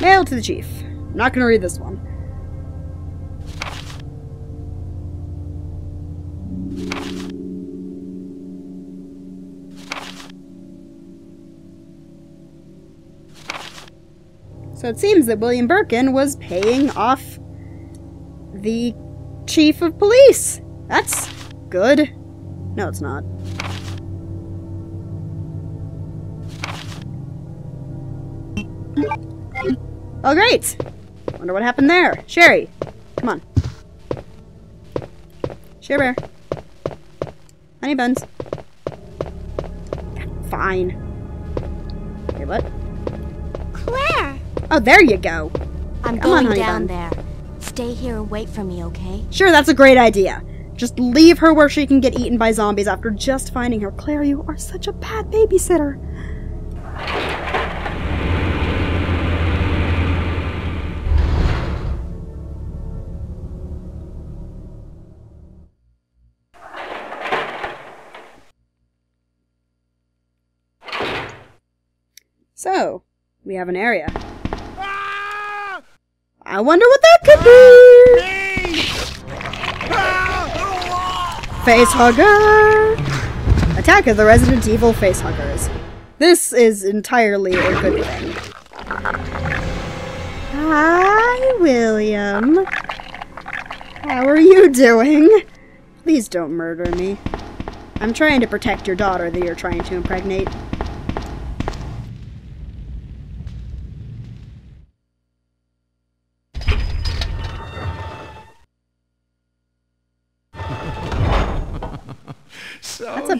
Mail to the chief. I'm not gonna read this one. So it seems that William Birkin was paying off the chief of police. That's good. No, it's not. Oh, great! Wonder what happened there. Sherry, come on. Sherry Bear. Honey buns. Fine. Okay, what? Claire! Oh, there you go. I'm Come on, going honey down bun. there. Stay here and wait for me, okay? Sure, that's a great idea. Just leave her where she can get eaten by zombies after just finding her. Claire, you are such a bad babysitter. So, we have an area. Ah! I wonder what that could be! Ah! Face hugger! Attack of the Resident Evil face huggers. This is entirely a good thing. Hi, William. How are you doing? Please don't murder me. I'm trying to protect your daughter that you're trying to impregnate.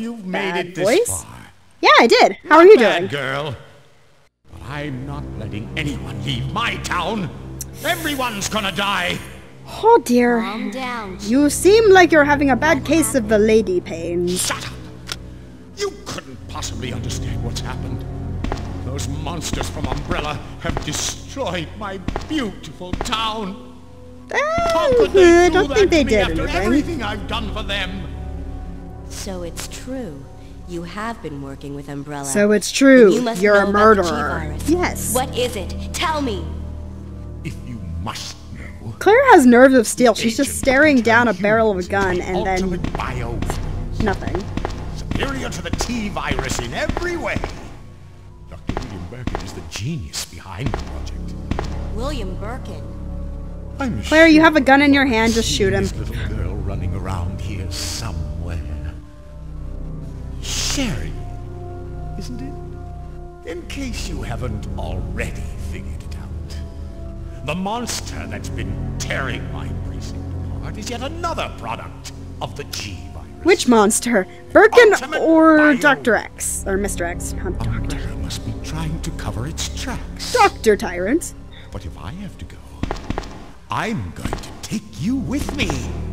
You've made bad it this voice. far. Yeah, I did. How are you Bad doing? girl. But I'm not letting anyone leave my town. Everyone's gonna die. Oh dear. Calm down. You seem like you're having a bad case of the lady pains. Shut up. You couldn't possibly understand what's happened. Those monsters from Umbrella have destroyed my beautiful town. How Oh, could they uh, I do don't that think they to me did after anything. everything I've done for them? So it's true. You have been working with Umbrella. So it's true. You must You're a murderer. Yes. What is it? Tell me. If you must know. Claire has nerves of steel. She's just staring down a barrel of a gun and then ultimate bio nothing. superior to the T-virus in every way. Dr. William Birkin is the genius behind the project. William Birkin. I'm Claire, you have a gun in your hand. Just shoot him. This little girl running around here somewhere. Sherry, isn't it? In case you haven't already figured it out. The monster that's been tearing my precinct apart is yet another product of the G-virus. Which monster? Birkin Ultimate or bio- Dr. X? Or Mr. X? Not Doctor. Umbrella must be trying to cover its tracks. Dr. Tyrant. But if I have to go, I'm going to take you with me.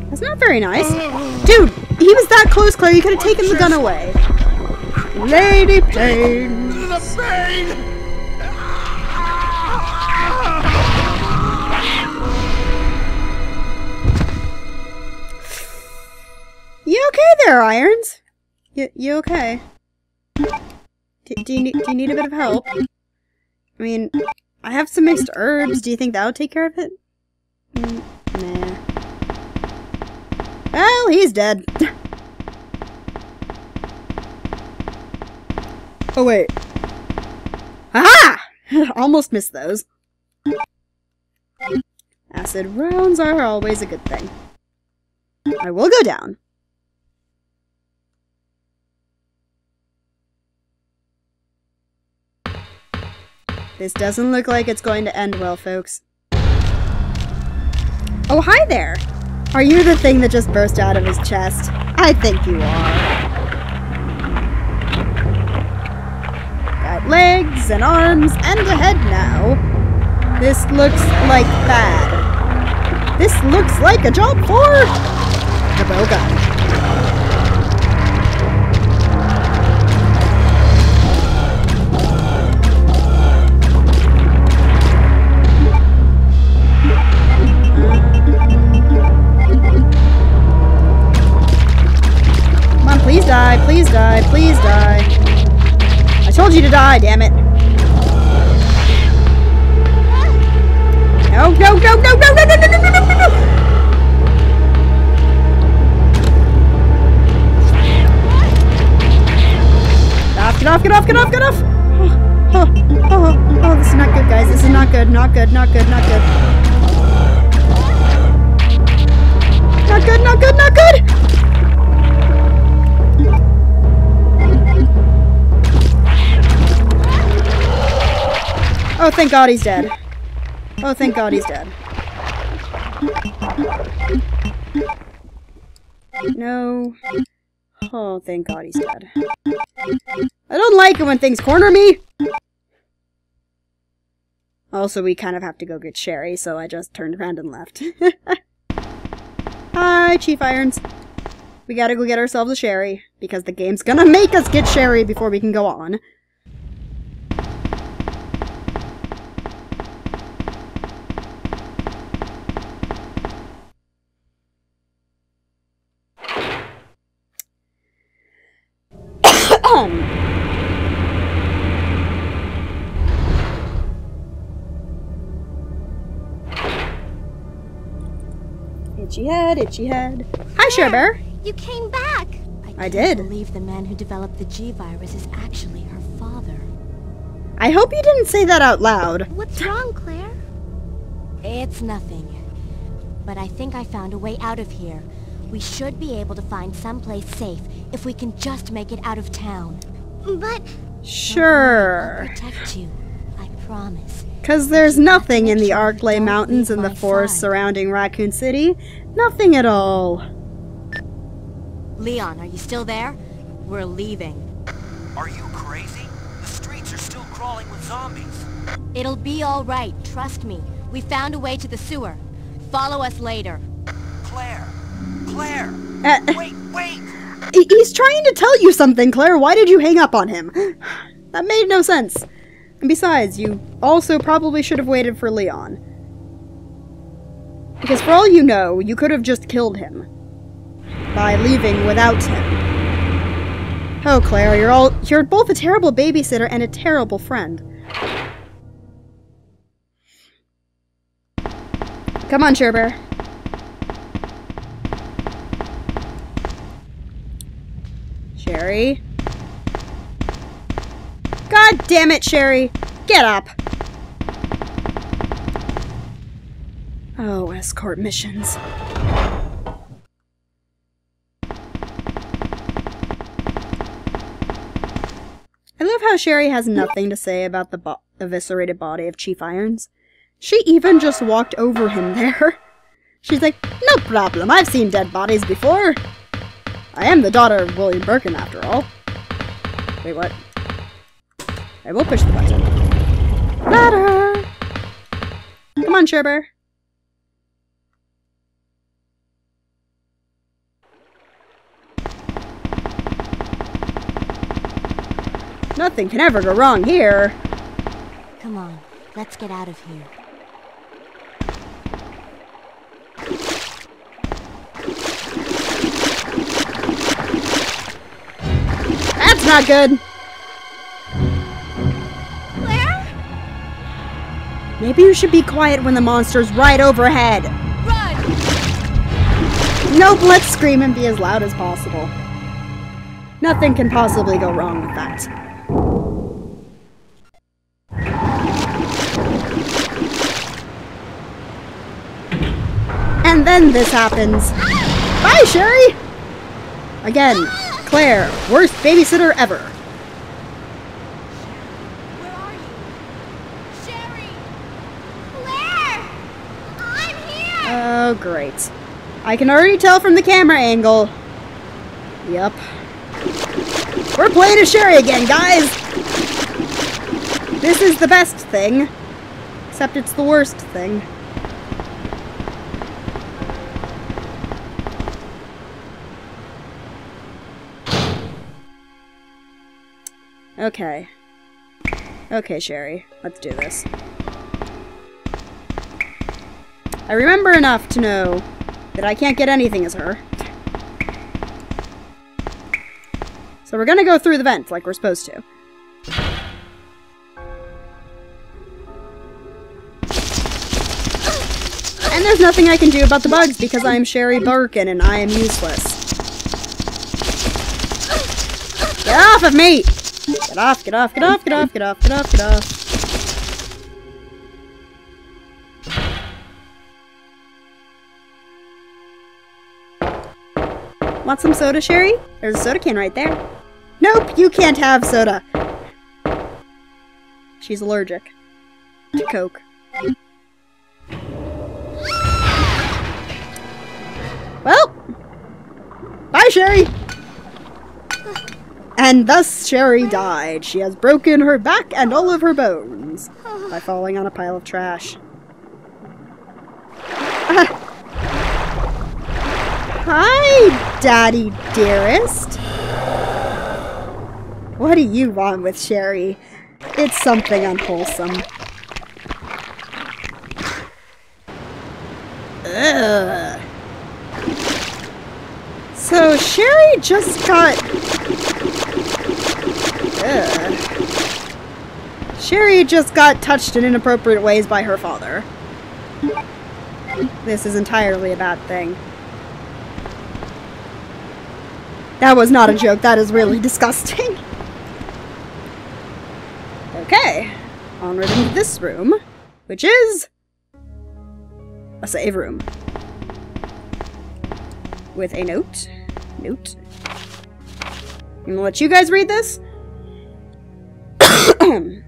That's not very nice. Dude, he was that close, Claire. You could have taken the gun away. Lady Pain. The pain! You okay there, Irons? You, you okay? Do, do, you need, do you need a bit of help? I mean, I have some mixed herbs. Do you think that would take care of it? Mm, nah. Well, he's dead. oh, wait. Aha! Almost missed those. Acid rounds are always a good thing. I will go down. This doesn't look like it's going to end well, folks. Oh, hi there! Are you the thing that just burst out of his chest? I think you are. Legs and arms and a head now. This looks like bad. This looks like a job for the Boga. God damn it. No, no, no, no, no, no, no, no, no, no, no, no. Get off, get off, get off, get off! Oh, oh, oh, oh, this is not good, guys. This is not good, not good, not good, not good. Not good, not good, not good! Oh, thank God he's dead. Oh, thank God he's dead. No. Oh, thank God he's dead. I don't like it when things corner me! Also, we kind of have to go get Sherry, so I just turned around and left. Hi, Chief Irons. We gotta go get ourselves a Sherry, because the game's gonna make us get Sherry before we can go on. Itchy head, itchy head. Hi, Share Bear. You came back! I did. believe the man who developed the G-Virus is actually her father. I hope you didn't say that out loud. What's wrong, Claire? It's nothing. But I think I found a way out of here. We should be able to find someplace safe if we can just make it out of town. But Sure. I'll protect you. I promise. Because there's nothing in the Arklay Mountains and the my forest side. surrounding Raccoon City. Nothing at all. Leon, are you still there? We're leaving. Are you crazy? The streets are still crawling with zombies. It'll be all right. Trust me. We found a way to the sewer. Follow us later. Claire! Claire! Uh, Wait, wait! he's trying to tell you something, Claire. Why did you hang up on him? That made no sense. And besides, you also probably should have waited for Leon. Because for all you know, you could have just killed him. By leaving without him. Oh, Claire, you're all you're both a terrible babysitter and a terrible friend. Come on, Sherbert. Sherry. God damn it, Sherry. Get up. Oh, escort missions. I love how Sherry has nothing to say about the bo- eviscerated body of Chief Irons. She even just walked over him there. She's like, no problem, I've seen dead bodies before. I am the daughter of William Birkin, after all. Wait, what? I will push the button. Ladder! Come on, Sherber. Nothing can ever go wrong here. Come on. Let's get out of here. That's not good. Maybe you should be quiet when the monster's right overhead. Run! Nope, let's scream and be as loud as possible. Nothing can possibly go wrong with that. And then this happens. Bye, Sherry! Again, Claire, worst babysitter ever. Where are you? Sherry! Claire! I'm here! Oh, great. I can already tell from the camera angle. Yep. We're playing as Sherry again, guys! This is the best thing. Except it's the worst thing. Okay. Okay, Sherry. Let's do this. I remember enough to know that I can't get anything as her. So we're gonna go through the vent like we're supposed to. And there's nothing I can do about the bugs because I am Sherry Birkin and I am useless. Get off of me! Get off, get off, get off, get off, get off, get off, get off. Want some soda, Sherry? There's a soda can right there. Nope, you can't have soda. She's allergic to Coke. Well, bye, Sherry. And thus Sherry died. She has broken her back and all of her bones by falling on a pile of trash. Hi, Daddy dearest. What do you want with Sherry? It's something unwholesome. Ugh. So Sherry just got. Ugh. Sherry just got touched in inappropriate ways by her father. This is entirely a bad thing. That was not a joke, that is really disgusting. Okay, onward into this room, which is a save room. With a note. Note. I'm gonna let you guys read this.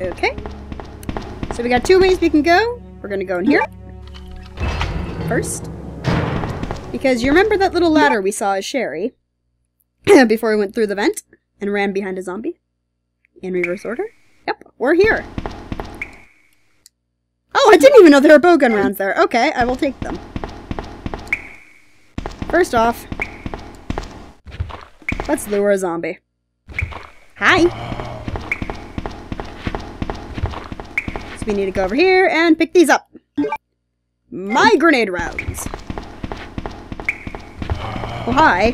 Okay. So we got two ways we can go. We're gonna go in here. First. Because you remember that little ladder we saw as Sherry before we went through the vent and ran behind a zombie? In reverse order? Yep, we're here. Oh, I didn't even know there were bowgun rounds there. Okay, I will take them. First off, let's lure a zombie. Hi. We need to go over here and pick these up. My grenade rounds. Oh, hi.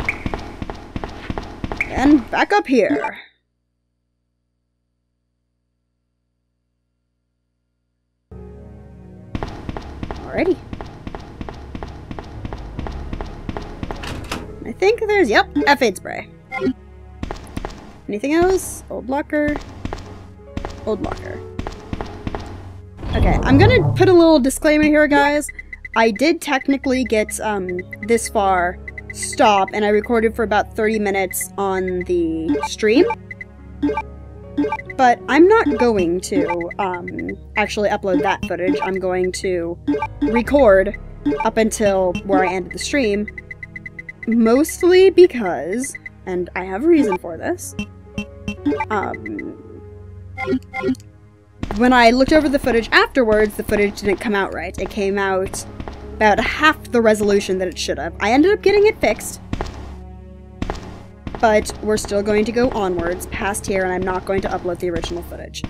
And back up here. Alrighty. I think there's, yep, First Aid spray. Anything else? Old locker. Old locker. Okay, I'm gonna put a little disclaimer here, guys. I did technically get um, this far stop, and I recorded for about 30 minutes on the stream. But I'm not going to um, actually upload that footage. I'm going to record up until where I ended the stream. Mostly because, and I have a reason for this, um, when I looked over the footage afterwards, the footage didn't come out right. It came out about half the resolution that it should have. I ended up getting it fixed, but we're still going to go onwards past here, and I'm not going to upload the original footage.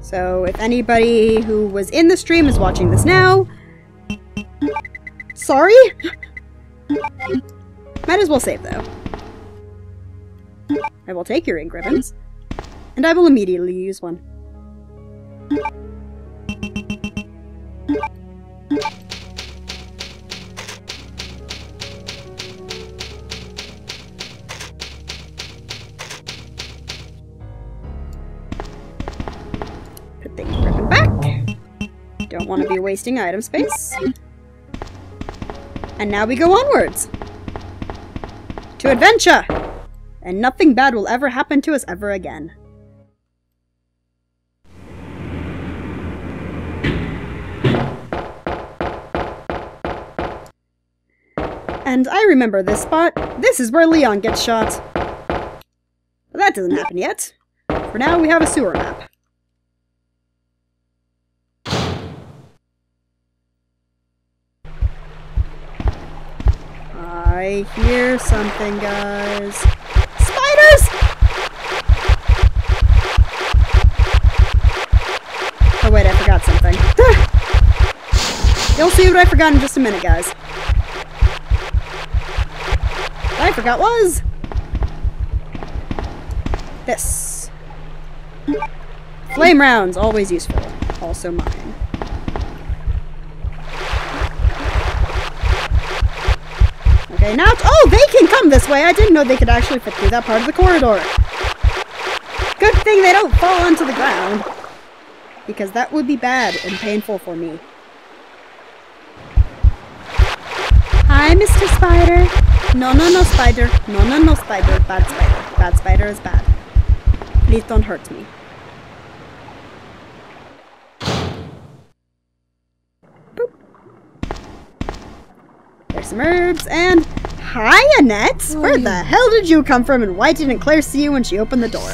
So if anybody who was in the stream is watching this now, sorry? Might as well save, though. I will take your ink ribbons, and I will immediately use one. Put the ribbon back. Don't want to be wasting item space. And now we go onwards. To adventure! And nothing bad will ever happen to us ever again. And I remember this spot. This is where Leon gets shot. But that doesn't happen yet. For now, we have a sewer map. I hear something, guys. Spiders! Oh wait, I forgot something. You'll see what I forgot in just a minute, guys. Forgot was... This. Flame rounds, always useful. Also mine. Okay, now. Oh, they can come this way. I didn't know they could actually fit through that part of the corridor. Good thing they don't fall onto the ground. Because that would be bad and painful for me. Hi, Mr. Spider. No, no, no, spider. No, no, no, spider. Bad spider. Bad spider is bad. Please don't hurt me. Boop. There's some herbs and... Hi, Annette! Where the hell did you come from and why didn't Claire see you when she opened the door?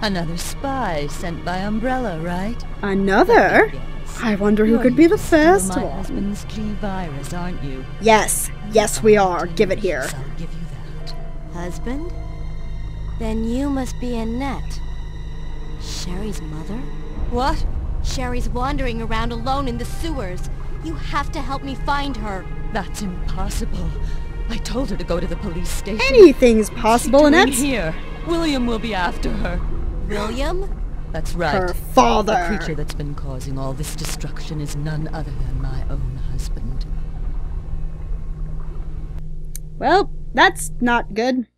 Another spy sent by Umbrella, right? Another? Yes. I wonder who could be the first my husband's G virus, aren't you? Yes, yes we are. Give it here. I'll give you that. Husband? Then you must be Annette. Sherry's mother? What? Sherry's wandering around alone in the sewers. You have to help me find her. That's impossible. I told her to go to the police station. Anything's What's possible, she doing Annette. here. William will be after her. William? That's right. Her father. The creature that's been causing all this destruction is none other than my own husband. Well, that's not good.